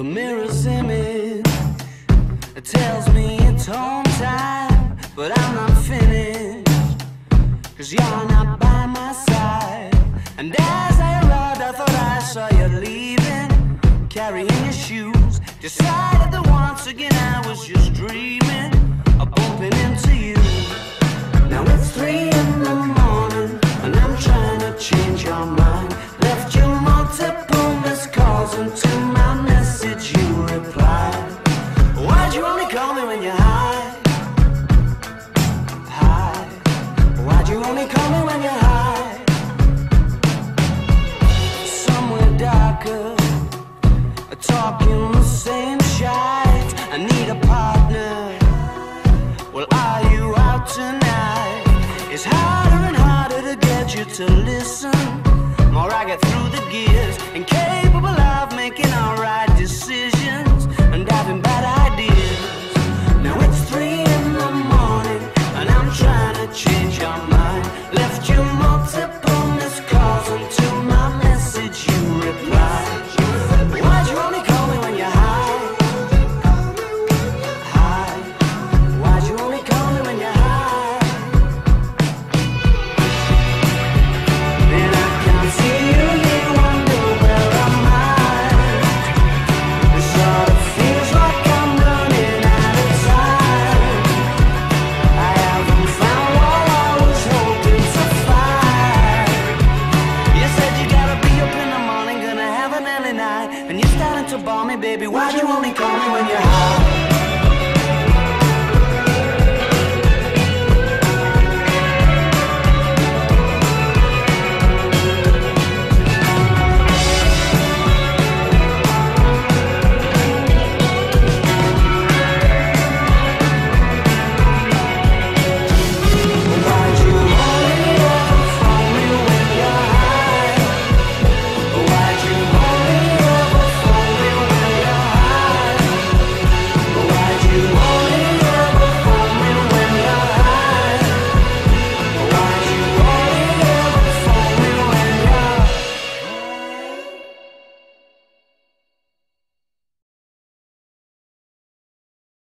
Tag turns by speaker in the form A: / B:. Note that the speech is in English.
A: The mirror's image it tells me it's home time, but I'm not finished. Cause you're not by my side. And as I rode, I thought I saw you leaving, carrying your shoes. Decided that once again I was just dreaming. Only call me when you're high? Somewhere darker, talking the same shite. I need a partner. Well, are you out tonight? It's harder and harder to get you to listen. More I get through the gears. to bomb me, baby? Why'd you only call me when you're high?